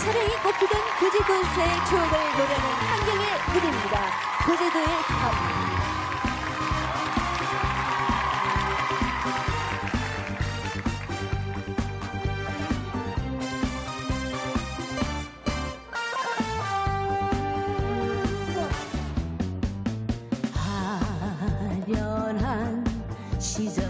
사랑이 꽃피던 구지군수의 추억을 노래하는 환경의 무대입니다. 구지도의 밤. 시절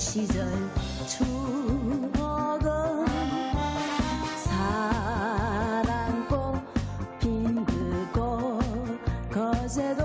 시절 추억은 사랑꽃 빈 그곳 거제도